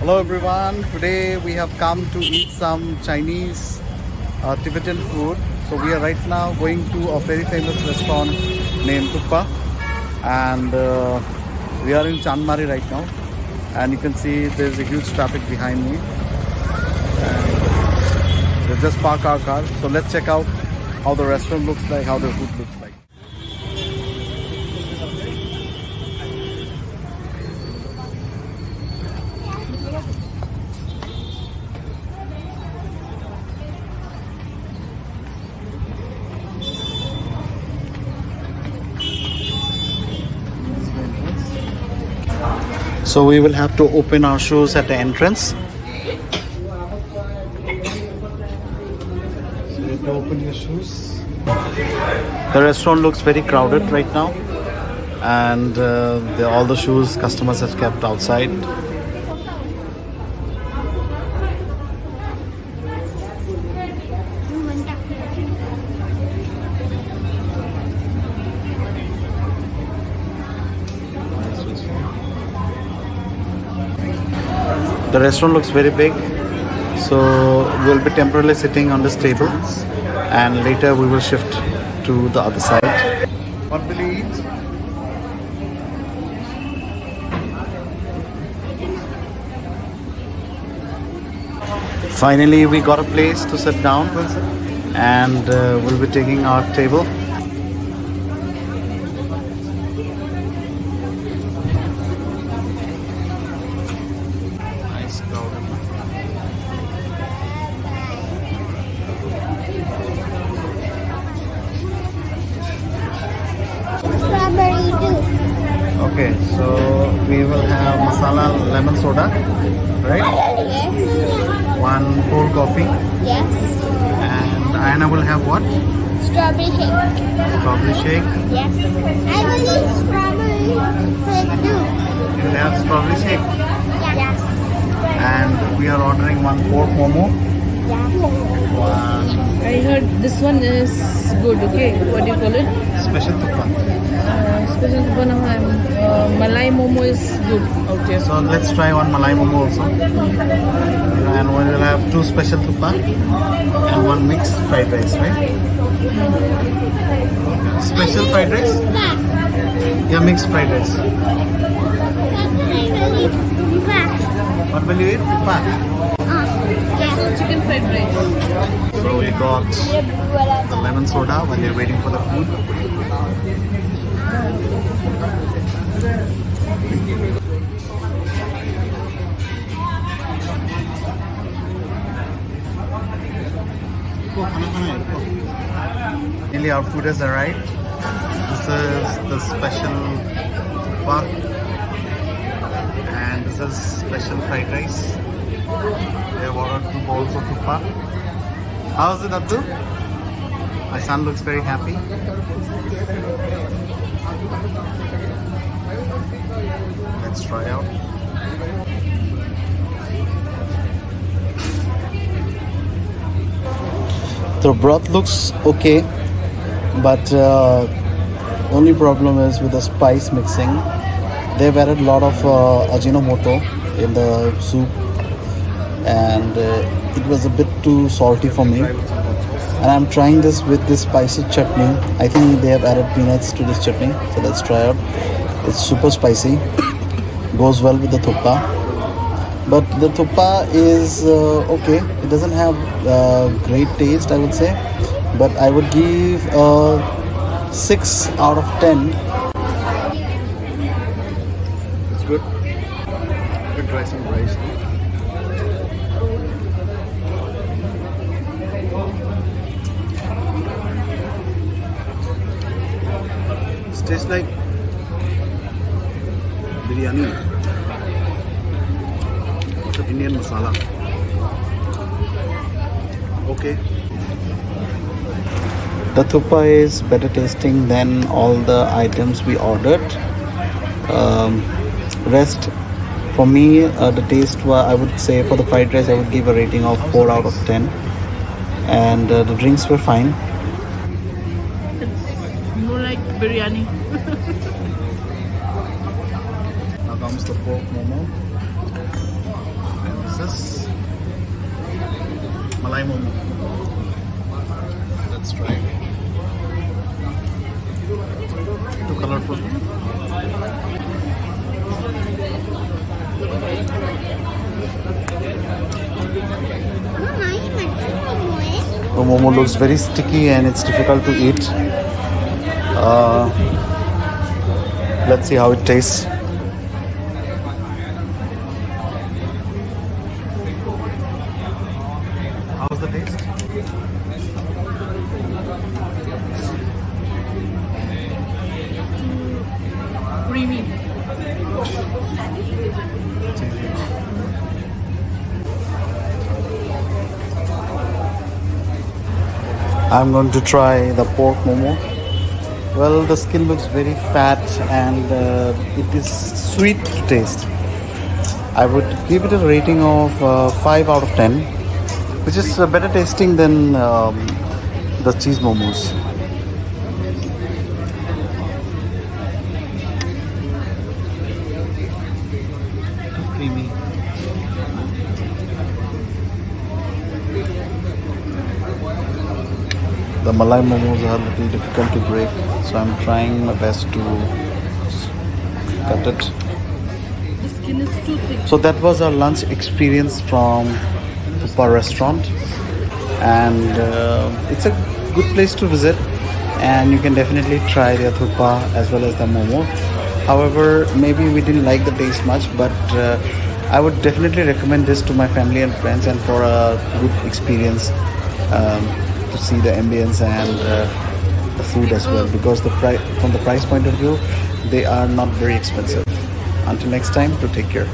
Hello everyone. Today we have come to eat some Chinese uh, Tibetan food. So we are right now going to a very famous restaurant named Thukpa and uh, we are in Chanmari right now and you can see there's a huge traffic behind me. We just park our car. So let's check out how the restaurant looks like, how the food looks So we will have to open our shoes at the entrance. So you have to open your shoes. The restaurant looks very crowded right now, and uh, the, all the shoes customers have kept outside. The restaurant looks very big, so we'll be temporarily sitting on this table, and later we will shift to the other side. What will you eat? Finally, we got a place to sit down, and uh, we'll be taking our table. Nice crowded. Strawberry juice. Okay, so we will have masala lemon soda, right? Yes. One cold coffee, Yes. and Ayana will have what? Strawberry shake. Strawberry shake. Yes. I will eat strawberry shake too. You will have strawberry shake, Yes. and we are ordering one pork momo, Yes. one I heard this one is good, okay? What do you call it? special thukpa. Uh, special one of um, uh, Malai Momo is good out here. So let's try one malai momo also, and we will have two special thukpa and one mixed fried rice, right? Special fried rice? Yeah, mixed fried rice. What will you eat? Thukpa. So chicken fried rice. So we got the lemon soda while you're waiting for the food. Nearly our food has arrived. This is the special thukpa and this is special fried rice. We have ordered two bowls of thukpa. How is it, Abdul? My son looks very happy. Let's try out. The broth looks okay, but uh, only problem is with the spice mixing. They've added a lot of uh, Ajinomoto in the soup, and uh, it was a bit too salty for me. And I'm trying this with this spicy chutney. I think they have added peanuts to this chutney, so let's try out. It's super spicy, goes well with the thukpa. But the thukpa is uh, okay. It doesn't have uh, great taste, I would say. But I would give a six out of ten. It's good. Can try some rice. Tastes like biryani. It's an Indian masala. Okay. The thukpa is better tasting than all the items we ordered. Um, rest for me, uh, the taste wa I would say for the fried rice, I would give a rating of 4 out of 10. And uh, the drinks were fine. More like biryani. Now comes the pork momo is Malai Momo. Let's try it. Too colorful. The momo looks very sticky and it's difficult to eat. Uh, let's see how it tastes. I'm going to try the pork momo. Well, the skin looks very fat and uh, it is sweet to taste. I would give it a rating of uh, 5 out of 10, which is uh, better tasting than um, the cheese momos. Creamy. The Malai momos are a little difficult to break, so I'm trying my best to cut it. So that was our lunch experience from Thukpa restaurant, and uh, it's a good place to visit. And you can definitely try the thukpa as well as the momo. However, maybe we didn't like the taste much, but uh, I would definitely recommend this to my family and friends, and for a good experience um, to see the ambience and uh, the food as well. Because the price, from the price point of view, they are not very expensive. Until next time, to take care.